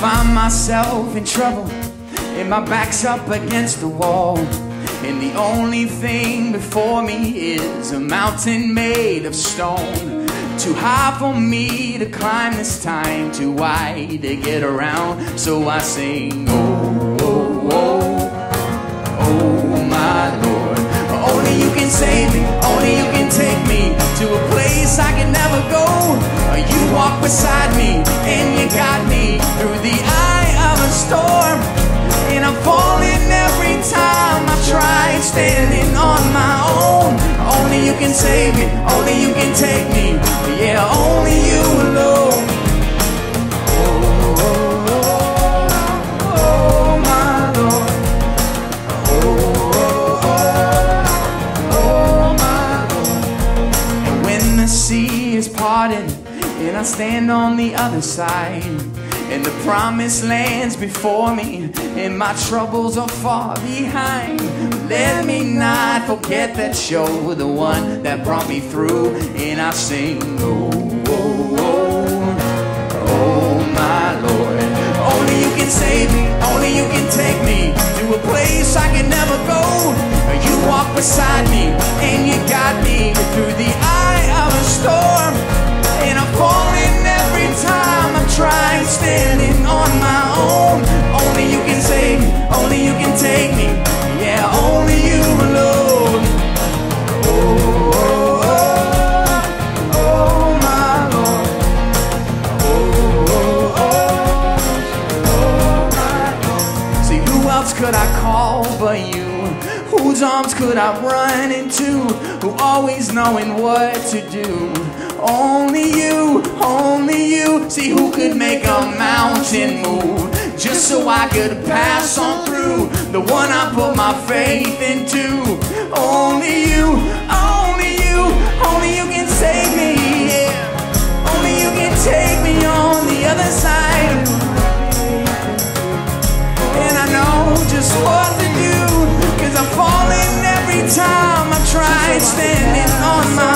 find myself in trouble and my back's up against the wall. And the only thing before me is a mountain made of stone. Too high for me to climb this time, too wide to get around. So I sing, oh, standing on my own. Only you can save me, only you can take me. Yeah, only you alone. My Lord. My Lord. And when the sea is parted and I stand on the other side and the promised land's before me and my troubles are far behind let me not forget that show the one that brought me through and I sing oh oh oh oh my lord. Only you can save me only you can take me to a place I can never go. You walk beside me and you got me else could I call but you? Whose arms could I run into? Who always knowing what to do? Only you, only you. See who could make a mountain move just so I could pass on through. The one I put my faith into. Just what to do. Cause I'm falling every time I try standing on my